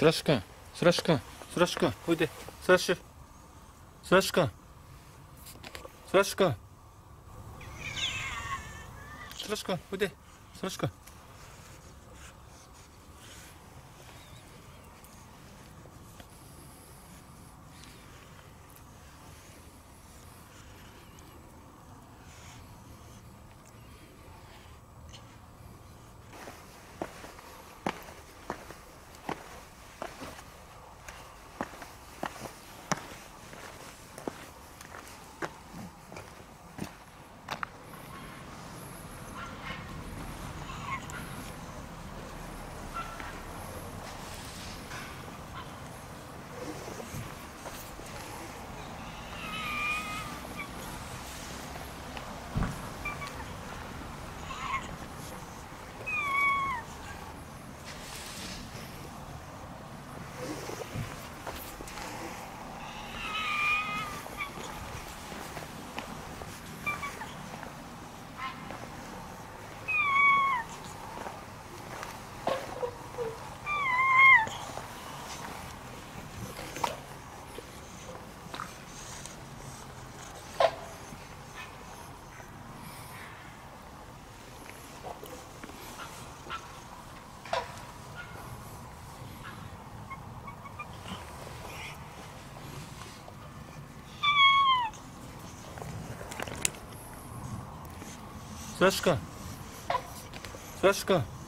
スラッシュくん。スラッシュくん。スラッシュくん。おいで。スラッシュ。スラッシュくん。スラッシュくん。スラッシュくん。おいで。スラッシュくんス